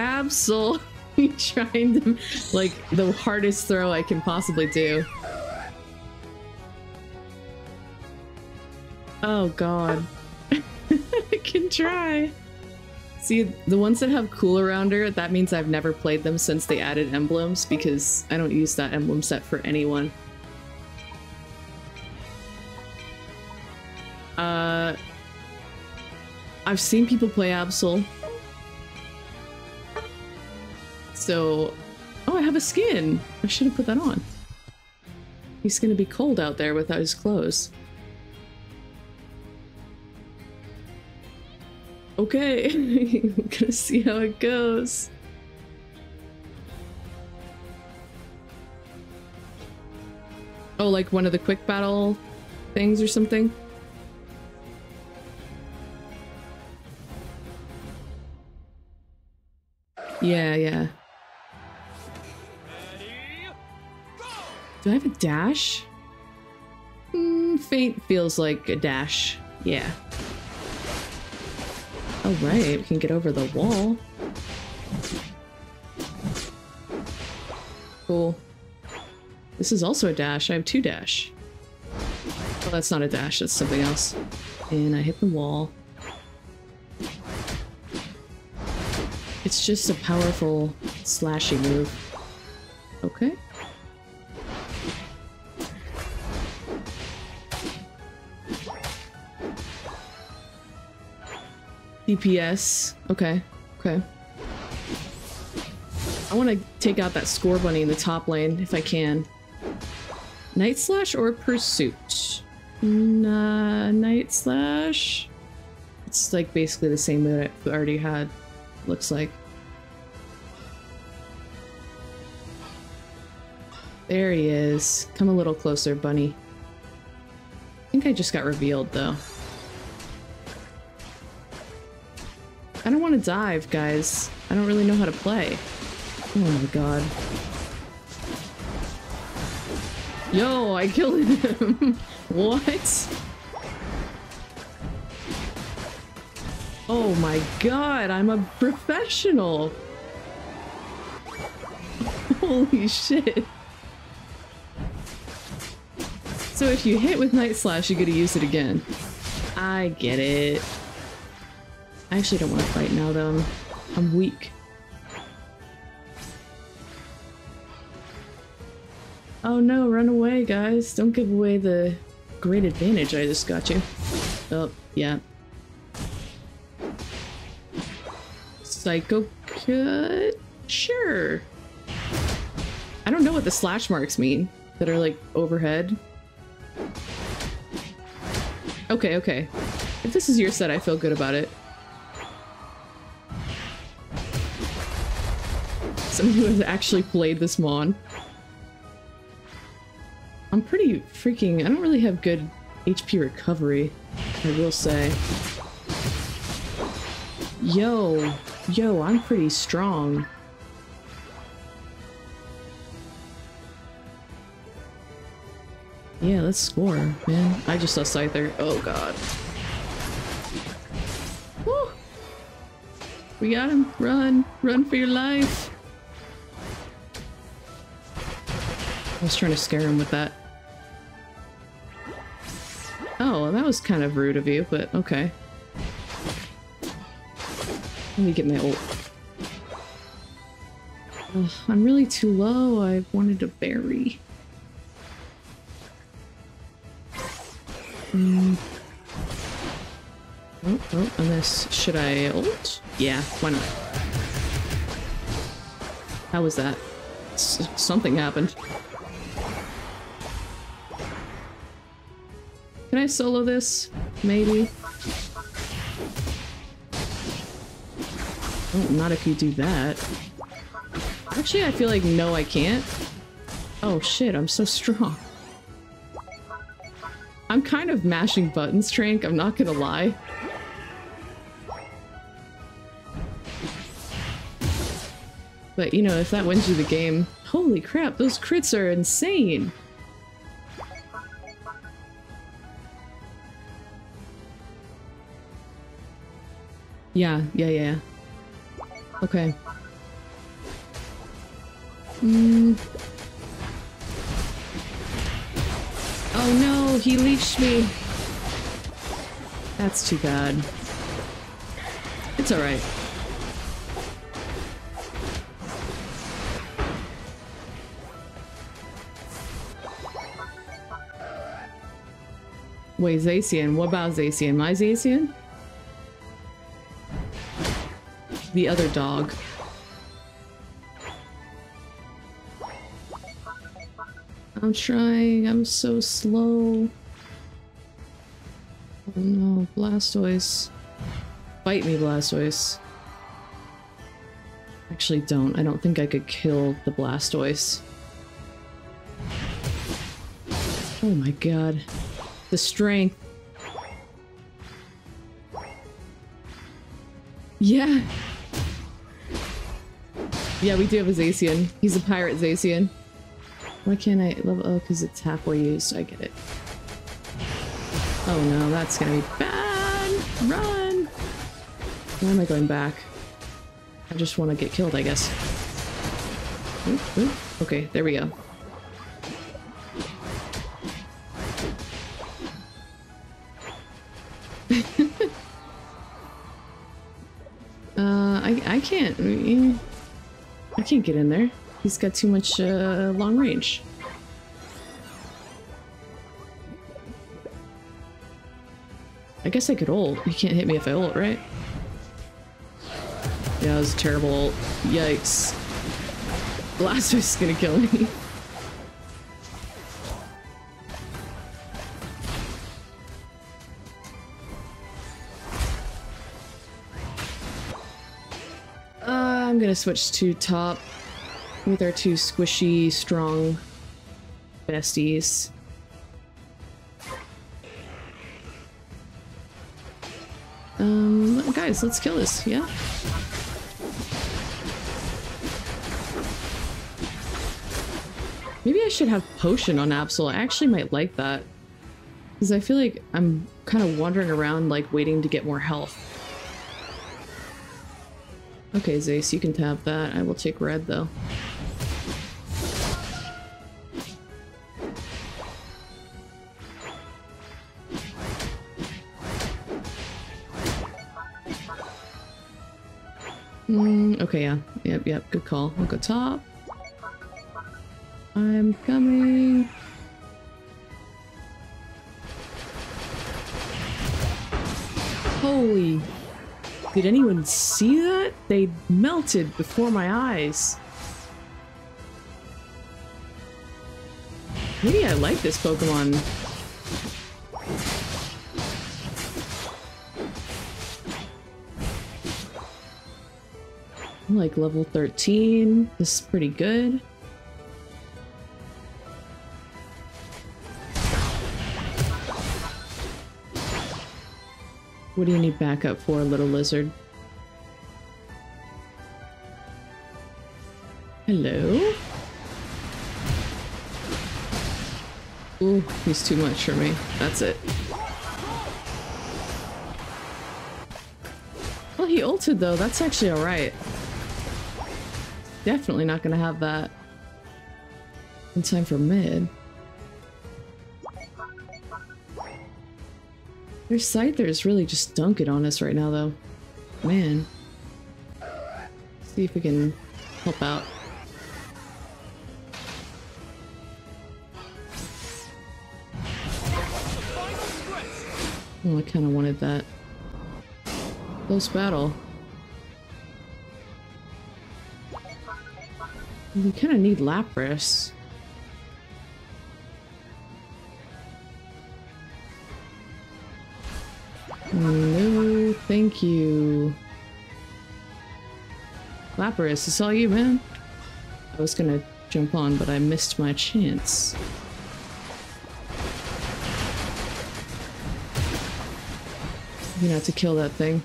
Absol trying to like the hardest throw I can possibly do. Oh god. I can try. See, the ones that have Cool Cooler that means I've never played them since they added emblems because I don't use that emblem set for anyone. Uh, I've seen people play Absol. So, oh, I have a skin. I should have put that on. He's gonna be cold out there without his clothes. Okay, gonna see how it goes. Oh, like one of the quick battle things or something? Yeah, yeah. Do I have a dash? Mm, Feint feels like a dash. Yeah. All right, we can get over the wall. Cool. This is also a dash. I have two dash. Oh, that's not a dash. That's something else. And I hit the wall. It's just a powerful slashing move. Okay. DPS. Okay. Okay. I want to take out that score bunny in the top lane if I can. Night Slash or Pursuit? Nah, Night Slash. It's like basically the same that I already had looks like. There he is. Come a little closer, bunny. I think I just got revealed, though. I don't want to dive, guys. I don't really know how to play. Oh my god. Yo, I killed him! what? Oh my god, I'm a professional! Holy shit. So if you hit with Night Slash, you get to use it again. I get it. I actually don't want to fight now, though. I'm, I'm weak. Oh no, run away, guys. Don't give away the great advantage I just got you. Oh, yeah. Psycho Cut? Sure. I don't know what the slash marks mean that are like overhead. Okay, okay. If this is your set, I feel good about it. Someone who has actually played this Mon. I'm pretty freaking... I don't really have good HP recovery, I will say. Yo, Yo, I'm pretty strong. Yeah, let's score, man. I just saw Scyther. Oh god. Woo! We got him. Run. Run for your life. I was trying to scare him with that. Oh, that was kind of rude of you, but okay. Let me get my ult. Ugh, I'm really too low. I wanted to berry. Mm. Oh, oh, unless... Should I ult? Yeah, why not? How was that? S something happened. Can I solo this? Maybe? Oh, not if you do that. Actually, I feel like no, I can't. Oh shit, I'm so strong. I'm kind of mashing buttons, Trank, I'm not gonna lie. But, you know, if that wins you the game... Holy crap, those crits are insane! Yeah, yeah, yeah. Okay. Mm. Oh no, he leashed me. That's too bad. It's alright. Wait, Zacian. What about Zacian? My Zacian? The other dog. I'm trying. I'm so slow. Oh no, Blastoise. Bite me, Blastoise. Actually, don't. I don't think I could kill the Blastoise. Oh my god. The strength. Yeah. Yeah, we do have a Zacian. He's a pirate Zacian. Why can't I level? Oh, because it's halfway used. I get it. Oh no, that's gonna be bad! Run! Why am I going back? I just want to get killed, I guess. Okay, there we go. uh, I, I can't. I can't get in there. He's got too much uh, long range. I guess I could ult. He can't hit me if I ult, right? Yeah, that was a terrible ult. Yikes. Blastoise is gonna kill me. I'm gonna switch to top with our two squishy, strong besties. Um, guys, let's kill this, yeah? Maybe I should have potion on Absol. I actually might like that. Because I feel like I'm kind of wandering around, like, waiting to get more health. Okay, Zace, you can tap that. I will take red, though. Mm, okay, yeah. Yep, yep, good call. I'll go top. I'm coming. Holy... Did anyone see that? They melted before my eyes. Maybe I like this Pokemon. I'm like level 13. This is pretty good. What do you need backup for, little lizard? Hello? Ooh, he's too much for me. That's it. Well, he ulted though. That's actually alright. Definitely not gonna have that in time for mid. Their Scyther's really just dunking on us right now, though. Man. see if we can help out. Oh, I kind of wanted that. Close battle. We kind of need Lapras. No, thank you. Lapras, it's all you, man. I was gonna jump on, but I missed my chance. You gonna have to kill that thing.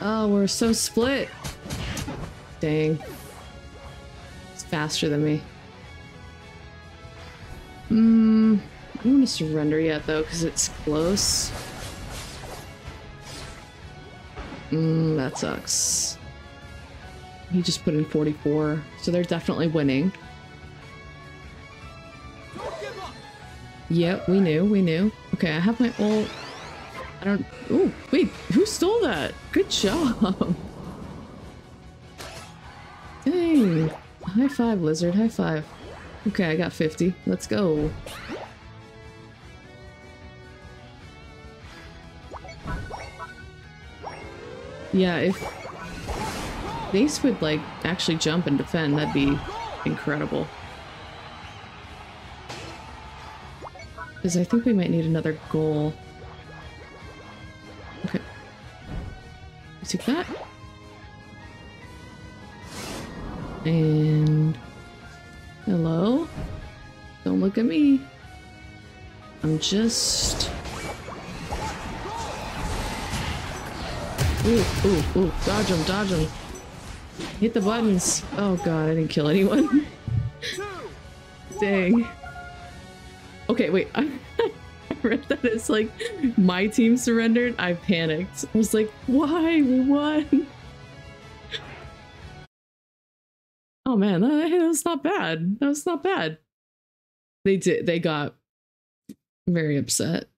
Oh, we're so split. Dang. It's faster than me. Hmm. I don't want to surrender yet, though, because it's close. Mmm, that sucks. he just put in 44. So they're definitely winning. Yep, we knew, we knew. Okay, I have my ult. I don't... Oh, wait, who stole that? Good job. Dang. High five, Lizard, high five. Okay, I got 50. Let's go. Yeah, if Base would, like, actually jump and defend, that'd be incredible. Because I think we might need another goal. Okay. Take that. And... Hello? Don't look at me. I'm just... Ooh, ooh, ooh. Dodge him, dodge him. Hit the buttons. Oh god, I didn't kill anyone. Dang. Okay, wait. I, read that it's like my team surrendered. I panicked. I was like, why? We won. Oh man, that, that was not bad. That was not bad. They did. They got very upset.